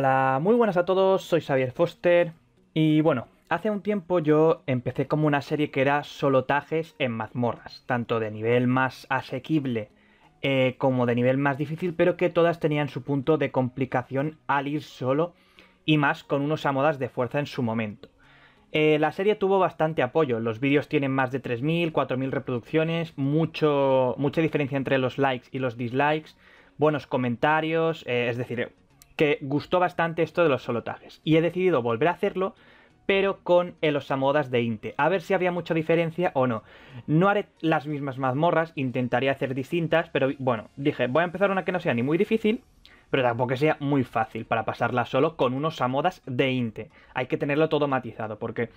Hola, muy buenas a todos, soy Xavier Foster y bueno, hace un tiempo yo empecé como una serie que era solo tajes en mazmorras, tanto de nivel más asequible eh, como de nivel más difícil, pero que todas tenían su punto de complicación al ir solo y más con unos amodas de fuerza en su momento. Eh, la serie tuvo bastante apoyo, los vídeos tienen más de 3.000, 4.000 reproducciones, mucho, mucha diferencia entre los likes y los dislikes, buenos comentarios, eh, es decir, que gustó bastante esto de los solotajes. Y he decidido volver a hacerlo, pero con los amodas de Inte. A ver si había mucha diferencia o no. No haré las mismas mazmorras, intentaré hacer distintas, pero bueno, dije, voy a empezar una que no sea ni muy difícil, pero tampoco sea muy fácil para pasarla solo con unos amodas de Inte. Hay que tenerlo todo matizado, porque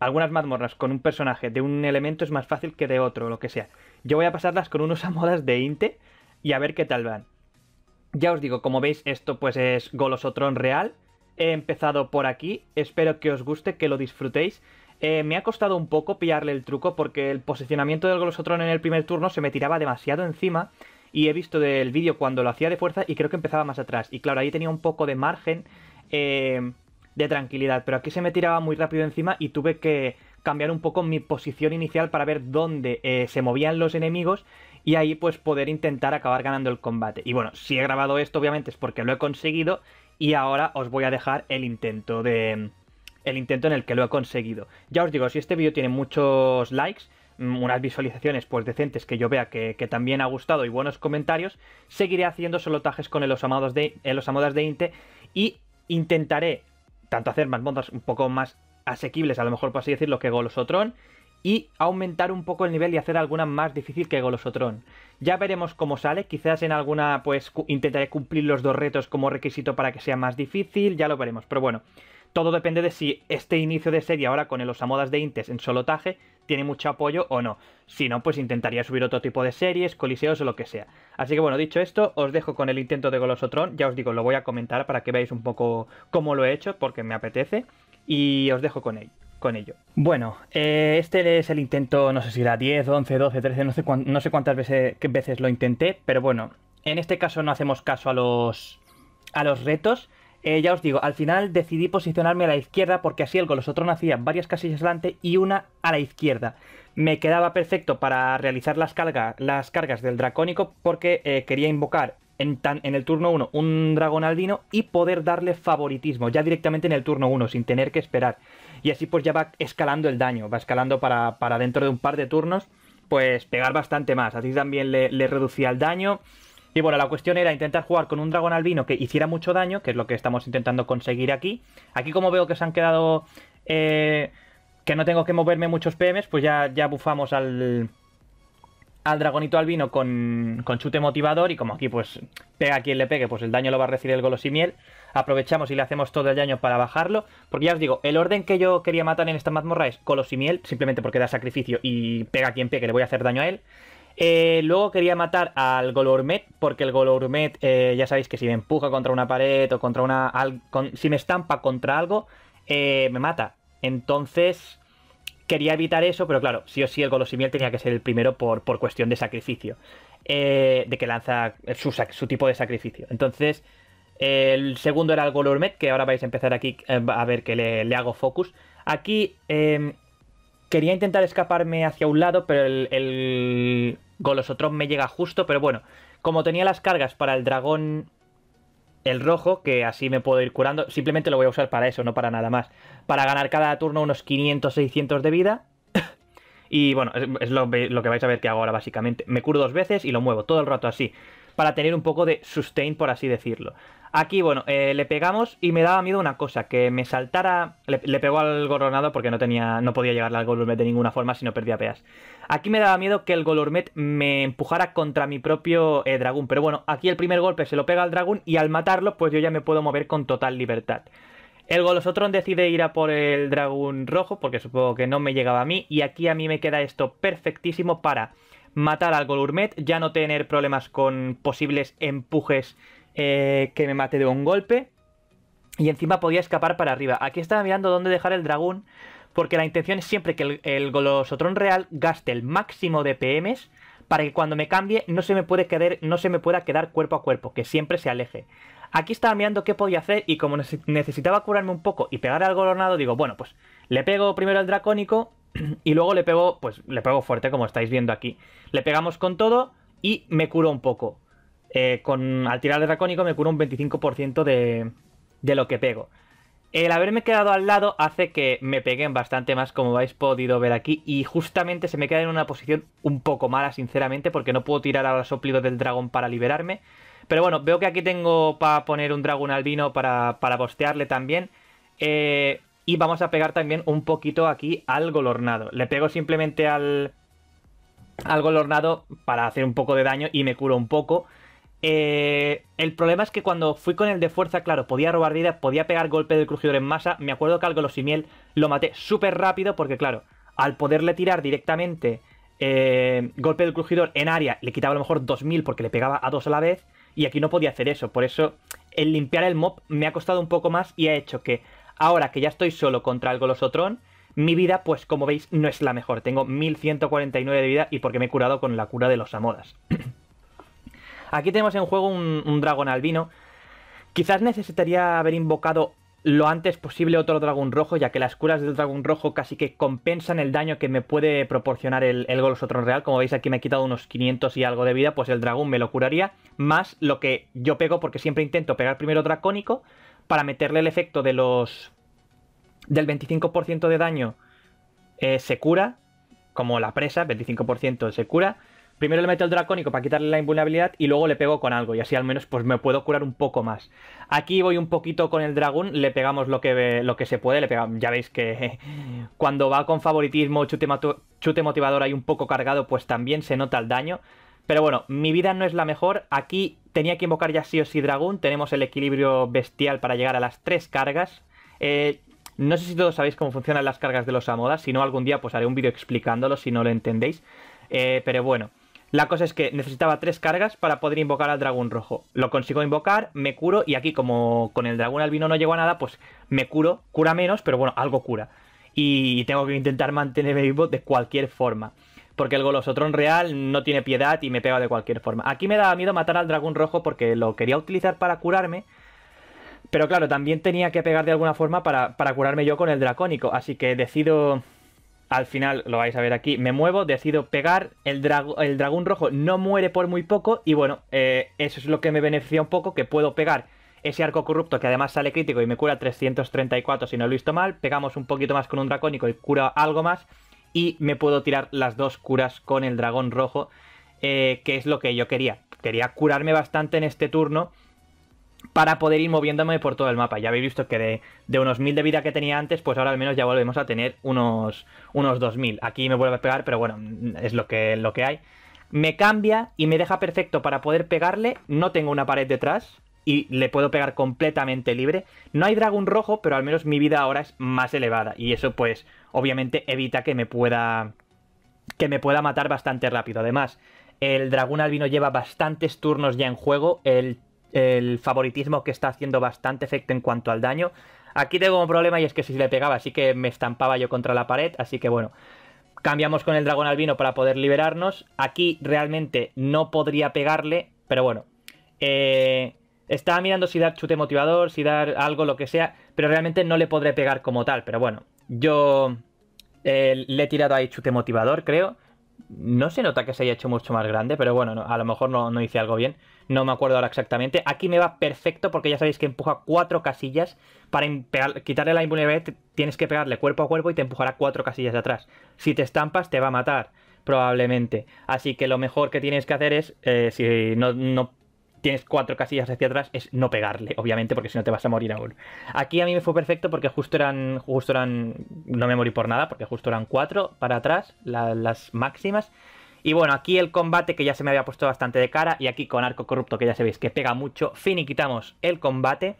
algunas mazmorras con un personaje de un elemento es más fácil que de otro, lo que sea. Yo voy a pasarlas con unos amodas de Inte y a ver qué tal van. Ya os digo, como veis, esto pues es Golosotron real. He empezado por aquí, espero que os guste, que lo disfrutéis. Eh, me ha costado un poco pillarle el truco porque el posicionamiento del Golosotron en el primer turno se me tiraba demasiado encima y he visto del vídeo cuando lo hacía de fuerza y creo que empezaba más atrás. Y claro, ahí tenía un poco de margen eh, de tranquilidad, pero aquí se me tiraba muy rápido encima y tuve que cambiar un poco mi posición inicial para ver dónde eh, se movían los enemigos y ahí pues poder intentar acabar ganando el combate. Y bueno, si he grabado esto obviamente es porque lo he conseguido y ahora os voy a dejar el intento de el intento en el que lo he conseguido. Ya os digo, si este vídeo tiene muchos likes, mm, unas visualizaciones pues decentes que yo vea que, también ha gustado y buenos comentarios, seguiré haciendo solotajes con los amados de de Inte y intentaré tanto hacer más modas un poco más asequibles, a lo mejor por así decirlo, que Golosotron y aumentar un poco el nivel y hacer alguna más difícil que Golosotron. Ya veremos cómo sale, quizás en alguna pues intentaré cumplir los dos retos como requisito para que sea más difícil, ya lo veremos, pero bueno, todo depende de si este inicio de serie ahora con los amodas de Intes en solotaje tiene mucho apoyo o no. Si no, pues intentaría subir otro tipo de series, coliseos o lo que sea. Así que bueno, dicho esto, os dejo con el intento de Golosotron, ya os digo, lo voy a comentar para que veáis un poco cómo lo he hecho, porque me apetece, y os dejo con él con ello. Bueno, eh, este es el intento, no sé si era 10, 11, 12, 13, no sé, cuántas veces, lo intenté, pero bueno, en este caso no hacemos caso a los, a los retos. Eh, ya os digo, al final decidí posicionarme a la izquierda porque así el Golosotron hacía varias casillas delante y una a la izquierda. Me quedaba perfecto para realizar las, las cargas del dracónico porque eh, quería invocar en, el turno 1 un dragón albino y poder darle favoritismo ya directamente en el turno 1 sin tener que esperar y así pues ya va escalando el daño, va escalando para, dentro de un par de turnos, pues pegar bastante más. Así también le, reducía el daño. Y bueno, la cuestión era intentar jugar con un dragón albino que hiciera mucho daño, que es lo que estamos intentando conseguir aquí. Aquí como veo que se han quedado... Eh, que no tengo que moverme muchos PMs, pues ya, ya bufamos al, al dragonito albino con, con chute motivador y como aquí pues pega a quien le pegue, pues el daño lo va a recibir el golosimiel. Aprovechamos y le hacemos todo el daño para bajarlo. Porque ya os digo, el orden que yo quería matar en esta mazmorra es golosimiel, simplemente porque da sacrificio y pega a quien pegue, le voy a hacer daño a él. Eh, luego quería matar al Golormet, porque el Golormet, eh, ya sabéis que si me empuja contra una pared o contra una... si me estampa contra algo, eh, me mata. Entonces, quería evitar eso, pero claro, sí o sí el golosimiel tenía que ser el primero por, por cuestión de sacrificio. Eh, de que lanza su, tipo de sacrificio. Entonces, el segundo era el Golormet, que ahora vais a empezar aquí eh, a ver que le, hago focus. Aquí em, quería intentar escaparme hacia un lado, pero el, el Golosotron me llega justo, pero bueno, como tenía las cargas para el dragón el rojo, que así me puedo ir curando. Simplemente lo voy a usar para eso, no para nada más. Para ganar cada turno unos 500, 600 de vida. y bueno, es, lo, lo, que vais a ver que hago ahora básicamente. Me curo dos veces y lo muevo todo el rato así. Para tener un poco de sustain, por así decirlo. Aquí, bueno, eh, le pegamos y me daba miedo una cosa, que me saltara... Le, pegó al Golornado porque no tenía no podía llegarle al Golurmet de ninguna forma si no perdía peas. Aquí me daba miedo que el Golurmet me empujara contra mi propio eh, dragón. Pero bueno, aquí el primer golpe se lo pega al dragón y al matarlo pues yo ya me puedo mover con total libertad. El Golosotron decide ir a por el dragón rojo porque supongo que no me llegaba a mí. Y aquí a mí me queda esto perfectísimo para matar al Golurmet, ya no tener problemas con posibles empujes eh, que me mate de un golpe. Y encima podía escapar para arriba. Aquí estaba mirando dónde dejar el dragón. Porque la intención es siempre que el, Golosotron real gaste el máximo de PMs. Para que cuando me cambie no se me, puede quedar, no se me pueda quedar cuerpo a cuerpo. Que siempre se aleje. Aquí estaba mirando qué podía hacer y como necesitaba curarme un poco y pegar algo ornado, digo, bueno, pues le pego primero al dracónico y luego le pego, pues le pego fuerte, como estáis viendo aquí. Le pegamos con todo y me curo un poco. Eh, con, al tirar el dracónico me curo un 25% de, de lo que pego. El haberme quedado al lado hace que me peguen bastante más, como habéis podido ver aquí, y justamente se me queda en una posición un poco mala, sinceramente, porque no puedo tirar al soplido del dragón para liberarme. Pero bueno, veo que aquí tengo para poner un dragón albino para, para bostearle también. Eh, y vamos a pegar también un poquito aquí al golornado. Le pego simplemente al, al golornado para hacer un poco de daño y me curo un poco. Eh, el problema es que cuando fui con el de fuerza, claro, podía robar vida, podía pegar golpe del crujidor en masa. Me acuerdo que al golosimiel lo maté súper rápido porque, claro, al poderle tirar directamente eh, golpe del crujidor en área, le quitaba a lo mejor 2000 porque le pegaba a dos a la vez. Y aquí no podía hacer eso. Por eso el limpiar el mob me ha costado un poco más y ha hecho que ahora que ya estoy solo contra el Golosotron, mi vida, pues como veis, no es la mejor. Tengo 1149 de vida y porque me he curado con la cura de los Amodas. Aquí tenemos en juego un, dragón albino. Quizás necesitaría haber invocado lo antes posible otro dragón rojo, ya que las curas del dragón rojo casi que compensan el daño que me puede proporcionar el, el Golosotron real. Como veis aquí me he quitado unos 500 y algo de vida, pues el dragón me lo curaría, más lo que yo pego, porque siempre intento pegar primero dracónico, para meterle el efecto de los... del 25% de daño eh, se cura, como la presa, 25% se cura, Primero le meto el dracónico para quitarle la invulnerabilidad y luego le pego con algo y así al menos pues me puedo curar un poco más. Aquí voy un poquito con el dragón, le pegamos lo que, lo que se puede, le pegamos, ya veis que cuando va con favoritismo, chute, chute motivador ahí un poco cargado pues también se nota el daño. Pero bueno, mi vida no es la mejor, aquí tenía que invocar ya sí o sí dragón, tenemos el equilibrio bestial para llegar a las tres cargas. Eh, no sé si todos sabéis cómo funcionan las cargas de los Amodas, si no algún día pues haré un vídeo explicándolo si no lo entendéis. Eh, pero bueno, la cosa es que necesitaba tres cargas para poder invocar al dragón rojo. Lo consigo invocar, me curo y aquí como con el dragón albino no llego a nada, pues me curo, cura menos, pero bueno, algo cura. Y tengo que intentar mantenerme vivo de cualquier forma. Porque el Golosotron real no tiene piedad y me pega de cualquier forma. Aquí me daba miedo matar al dragón rojo porque lo quería utilizar para curarme. Pero claro, también tenía que pegar de alguna forma para, para curarme yo con el dracónico. Así que decido al final lo vais a ver aquí, me muevo, decido pegar, el, dragón rojo no muere por muy poco y bueno, eh, eso es lo que me beneficia un poco, que puedo pegar ese arco corrupto que además sale crítico y me cura 334 si no lo he visto mal, pegamos un poquito más con un dracónico y cura algo más y me puedo tirar las dos curas con el dragón rojo, eh, que es lo que yo quería. Quería curarme bastante en este turno para poder ir moviéndome por todo el mapa. Ya habéis visto que de, unos 1000 de vida que tenía antes, pues ahora al menos ya volvemos a tener unos, unos 2000. Aquí me vuelve a pegar, pero bueno, es lo que, lo que hay. Me cambia y me deja perfecto para poder pegarle. No tengo una pared detrás y le puedo pegar completamente libre. No hay dragón rojo, pero al menos mi vida ahora es más elevada. Y eso pues obviamente evita que me pueda... Que me pueda matar bastante rápido. Además, el dragón albino lleva bastantes turnos ya en juego. El el favoritismo que está haciendo bastante efecto en cuanto al daño. Aquí tengo un problema y es que si le pegaba sí que me estampaba yo contra la pared, así que bueno, cambiamos con el dragón albino para poder liberarnos. Aquí realmente no podría pegarle, pero bueno, eh, estaba mirando si dar chute motivador, si dar algo, lo que sea, pero realmente no le podré pegar como tal, pero bueno, yo eh, le he tirado ahí chute motivador, creo. No se nota que se haya hecho mucho más grande, pero bueno, a lo mejor no, hice algo bien. No me acuerdo ahora exactamente. Aquí me va perfecto porque ya sabéis que empuja cuatro casillas. Para quitarle la invulnerabilidad tienes que pegarle cuerpo a cuerpo y te empujará cuatro casillas de atrás. Si te estampas te va a matar, probablemente. Así que lo mejor que tienes que hacer es, eh, si no, no tienes cuatro casillas hacia atrás, es no pegarle, obviamente, porque si no te vas a morir aún. Aquí a mí me fue perfecto porque justo eran, justo eran, no me morí por nada, porque justo eran cuatro para atrás, las máximas. Y bueno, aquí el combate que ya se me había puesto bastante de cara, y aquí con arco corrupto que ya sabéis que pega mucho, finiquitamos el combate.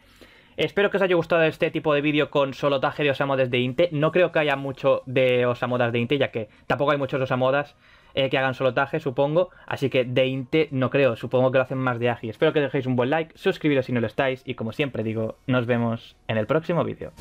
Espero que os haya gustado este tipo de vídeo con solotaje de Osamodes de Inte. No creo que haya mucho de Osamodas de Inte, ya que tampoco hay muchos Osamodas eh, que hagan solotaje, supongo. Así que de Inte no creo, supongo que lo hacen más de Agi. Espero que dejéis un buen like, suscribiros si no lo estáis y como siempre digo, nos vemos en el próximo vídeo.